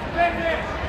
finish!